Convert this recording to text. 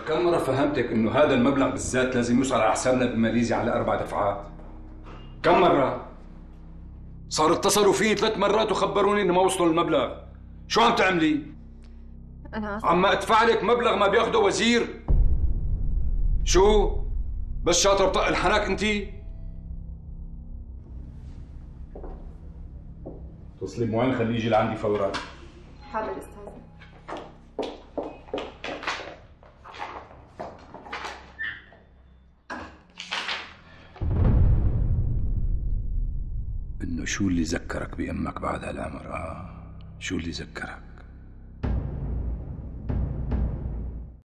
كم مرة فهمتك إنه هذا المبلغ بالذات لازم يوصل على حسابنا بماليزيا على أربع دفعات؟ كم مرة؟ صار اتصلوا فيني ثلاث مرات وخبروني إنه ما وصلوا المبلغ، شو عم تعملي؟ اسف عم أدفع لك مبلغ ما بياخده وزير؟ شو؟ بس شاطرة بطق الحنك انتي؟ اتصلي بمعين خليه يجي لعندي فورا حاضر أستاذ إنه شو اللي ذكرك بأمك بعد هالأمر؟ آه شو اللي ذكرك؟